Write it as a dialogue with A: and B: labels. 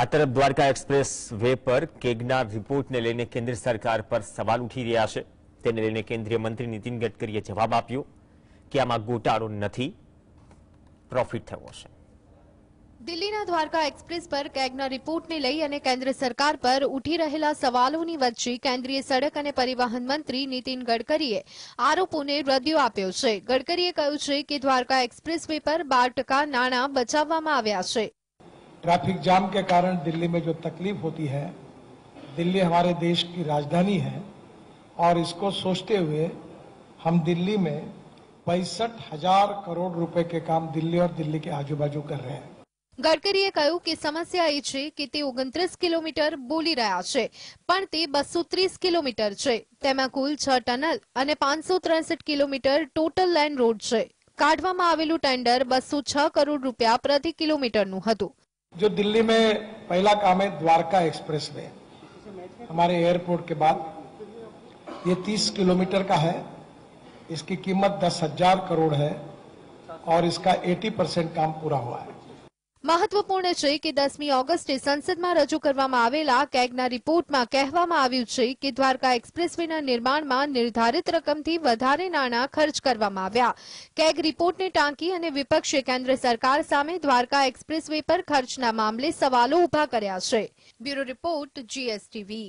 A: આ તરફ Dwarka express way પર કેગના રિપોર્ટને લઈને કેન્દ્ર સરકાર પર સવાલ ઉઠી રહ્યા છે. તેને લઈને કેન્દ્રીય મંત્રી નીતિન ગડકરીએ જવાબ આપ્યો કે આમાં ગોટાળો નથી. પ્રોફિટ થયો છે.
B: દિલ્હીના દ્વારકા એક્સપ્રેસ પર કેગના રિપોર્ટને લઈ અને કેન્દ્ર સરકાર પર ઉઠી રહેલા સવાલોની વચ્ચે કેન્દ્રીય સડક અને પરિવહન મંત્રી નીતિન ગડકરીએ આરોપોને રદિયો આપ્યો છે. ગડકરીએ કહ્યું છે કે દ્વારકા એક્સપ્રેસ વે પર બાર ટકા નાણાં બચાવવામાં આવ્યા છે.
C: ट्रैफिक जाम के कारण दिल्ली में जो तकलीफ होती है दिल्ली हमारे देश की राजधानी है और इसको सोचते हुए हम दिल्ली में पैंसठ हजार करोड़ रुपए के काम दिल्ली और दिल्ली के आजू बाजू कर रहे हैं
B: ગડકરીએ કહ્યું કે સમસ્યા એ છે કે તે ઓગણત્રીસ કિલોમીટર બોલી રહ્યા છે પણ તે બસો ત્રીસ કિલોમીટર છે તેમાં કુલ છ ટનલ અને પાંચસો ત્રેસઠ કિલોમીટર ટોટલ લાઇન રોડ છે કાઢવામાં આવેલું ટેન્ડર બસો છ કરોડ રૂપિયા પ્રતિ કિલોમીટરનું હતું
C: जो दिल्ली में पहला काम है द्वारका एक्सप्रेस वे। हमारे एयरपोर्ट के बाद। ये 30 किलोमीटर का है। इसकी कीमत दस हज़ार करोड़ है और इसका 80 परसेंट काम पूरा हुआ है।
B: મહત્વપૂર્ણ છે કે દસમી ઓગસ્ટે સંસદમાં રજૂ કરવામાં આવેલા કેગના રિપોર્ટમાં કહેવામાં આવ્યું છે કે દ્વારકા એક્સપ્રેસવેના નિર્માણમાં નિર્ધારિત રકમથી વધારે નાણાં ખર્ચ કરવામાં આવ્યા. કેગ રિપોર્ટને ટાંકી અને વિપક્ષે કેન્દ્ર સરકાર સામે દ્વારકા એક્સપ્રેસવે પર ખર્ચના મામલે સવાલો ઊભા કર્યા છે. Bureau report, GSTV.